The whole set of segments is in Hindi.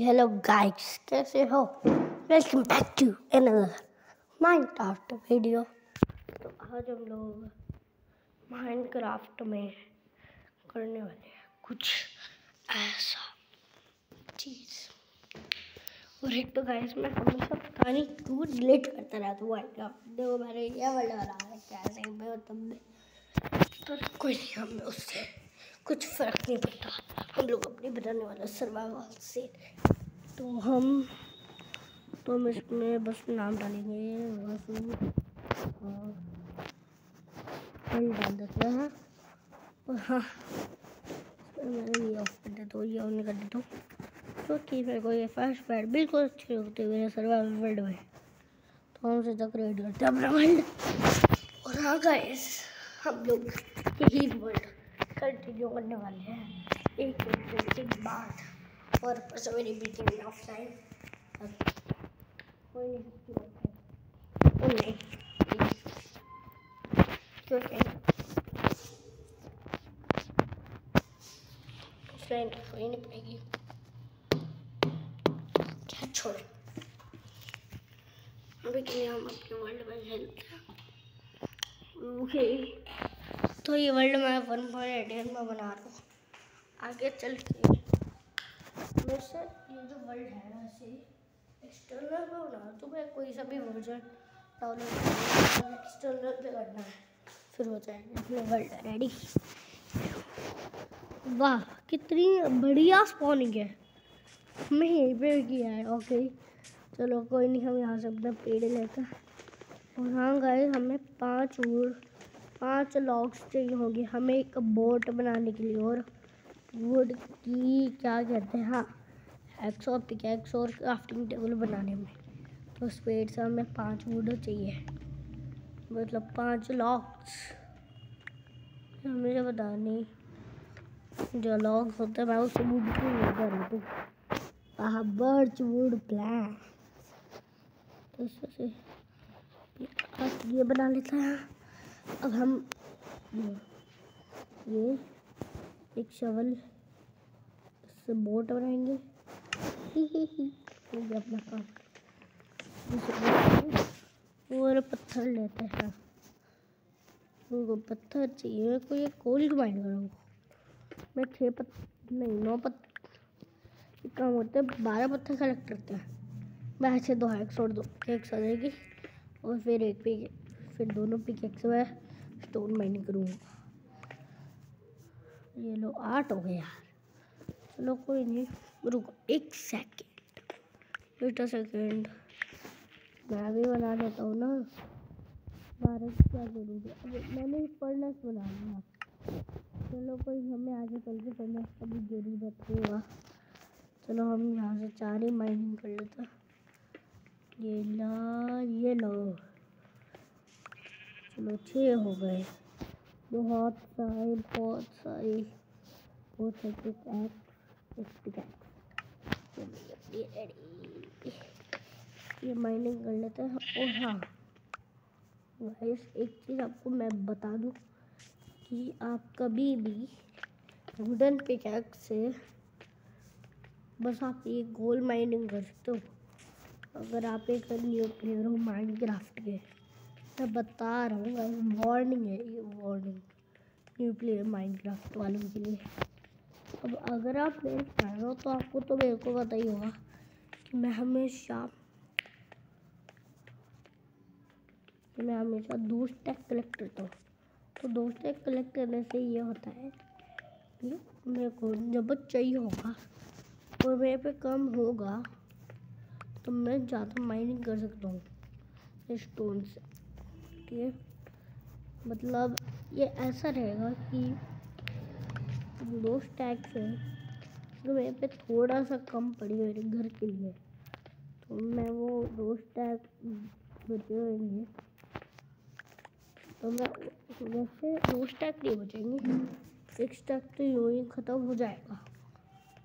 हेलो गाइस कैसे हो? Welcome back to another Minecraft video तो आज हम लोग माइनक्राफ्ट में करने वाले हैं कुछ ऐसा चीज़। और एक तो गाइस मैं हमेशा पता नहीं क्यों डिलीट करता रहता हूँ माइनक्राफ्ट देखो मैंने ये वर्ड बना है। कैसे में तुमने पर कोई नहीं, हमें उससे कुछ फ़र्क नहीं पड़ता। हम लोग अपने बनाने वाला सर्वाइवल से तो हम तो हम इसमें बस नाम डालेंगे। हम डाल देते हैं। और हाँ मैंने ये ऑफ़ कर देता हूँ ये ऑन कर देता हूँ। तो ठीक है, कोई फ़र्स्ट पैड बिल्कुल अच्छे होते हुए सर्वाइवल वर्ल्ड में। तो हम सीधा रेड करते हैं अपना वर्ल्ड और हाँ गाइस हम लोग यही वर्ल्ड कंटिन्यू करने वाले हैं। एक के बाद और मेरी बीटिंग ऑफ़ टाइम कोई नहीं क्योंकि नहीं। पाएगी। क्या छोड़े? अभी के लिए हम अपने वर्ल्ड में खेलते तो ये वर्ल्ड मैं वन पॉइंट एट में बना रहा हूँ। आगे चल के। वैसे ये जो वर्ल्ड है वैसे एक्सटर्नल पे बना तो मैं कोई सा भी वर्जन डाउनलोड एक्सटर्नल पे करना है, फिर हो जाएगा। अपने वर्ल्ड रेडी वाह, कितनी बढ़िया स्पॉनिंग है। मैं यहीं पे किया है ओके चलो, कोई नहीं, हम यहाँ से अपना पेड़ लेकर और हाँ गए हमें पाँच वुड पाँच लॉक्स चाहिए होंगे हमें एक बोट बनाने के लिए और वुड की क्या कहते हैं हाँ एक्स और पिकैक्स और क्राफ्टिंग टेबल बनाने में। तो उस पेड़ से हमें पाँच वुड चाहिए। मतलब पाँच लॉक्स मुझे बता नहीं जो लॉक्स होते हैं, मैं उस वुड को लेकर रहा हूँ बर्च वुड प्लान तो ये बना लेता है। अब हम ये एक शवल से बोट बनाएँगे। अपना काम। और पत्थर लेते हैं। उनको पत्थर चाहिए। कोई एक कोल्ड माइन करो। मैं छः पत्थर नहीं, नौ पत्थर एक काम होते हैं। बारह पत्थर कलेक्ट करते हैं। मैं ऐसे दो, एक सौ, दो, एक सौ देगी और फिर एक पे फिर दोनों पिकेक्स में स्टोन माइनिंग करूँगा। ये लो आठ हो गए यार। चलो कोई नहीं, रुको एक सेकेंड वेट सेकेंड मैं भी बना देता हूँ ना। बारह क्या ज़रूरी है? अब, मैंने फर्नेस बना लिया चलो कोई हमें आगे चल के फर्नेस का भी ज़रूरत होगा। चलो हम यहाँ से चार ही माइनिंग कर लेते ये ला, ये लो। चलो छः हो गए। बहुत सारे बहुत सारे बहुत सारे ये माइनिंग कर लेते हैं। और हाँ गाइस एक चीज़ आपको मैं बता दूँ कि आप कभी भी वुडन पिकैक्स से बस आप ये गोल माइनिंग कर सकते हो। अगर आप एक न्यू प्लेयर हो माइंड क्राफ्ट के। मैं बता रहा हूँ वार्निंग है, ये वार्निंग न्यू प्लेयर माइनक्राफ्ट वालों के लिए. अब अगर आप मेरे फ़ैन हो तो आपको तो मेरे को पता ही होगा कि मैं हमेशा मैं हमेशा दो स्टैक कलेक्ट करता हूँ. तो दो स्टैक कलेक्ट करने से ये होता है कि मेरे को जब चाहिए होगा और मेरे पे कम होगा तो मैं ज़्यादा माइनिंग कर सकता हूँ. स्टोन से है मतलब ये ऐसा रहेगा कि दो स्टैक से तो मेरे पे थोड़ा सा कम पड़ी मेरे घर के लिए। तो मैं वो दो स्टैक बचे होंगे तो मैं वैसे दो स्टैक नहीं बचेंगे, एक स्टैक तो यूँ ही ख़त्म हो जाएगा।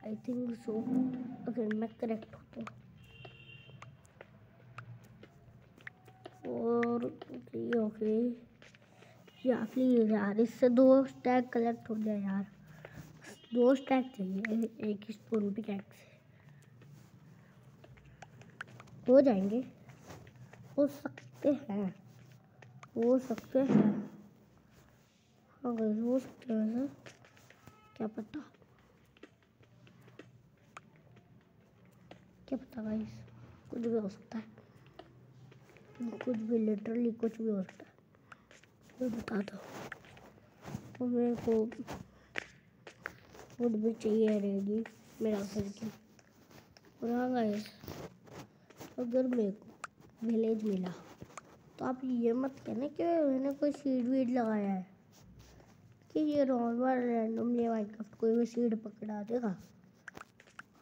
आई थिंक सो अगर मैं करेक्ट होता। हूँ और ओके या प्लीज़ यार इससे दो स्टैक कलेक्ट हो जाए यार। दो स्टैक चाहिए। एक स्टोन पिकैक्स हो जाएँगे। हो सकते हैं। हो सकते हैं। हाँ हो सकते हैं क्या पता। क्या पता भाई, कुछ भी हो सकता है। कुछ भी लिटरली कुछ भी हो सकता है। मैं बता दो तो मेरे को फ़ूड भी चाहिए रहेगी मेरा घर की। और हाँ गाइस अगर मेरे को विलेज मिला तो आप ये मत कहना कि मैंने कोई सीड वीड लगाया है, कि ये नॉर्मल रैंडमली माइनक्राफ्ट कोई भी सीड पकड़ा देगा।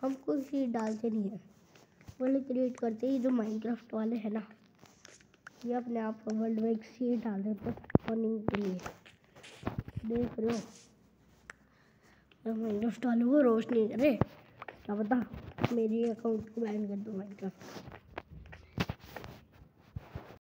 हम कोई सीड डालते नहीं हैं। वर्ल्ड क्रिएट करते ही जो माइनक्राफ्ट वाले हैं ना। ये अपने आप को वर्ल्ड में एक सीट डाल देते रनिंग के लिए। देख रहे हो? माइनक्राफ्ट वाले वो रोश नहीं करे, क्या पता मेरी अकाउंट को बैन कर दो माइनक्राफ्ट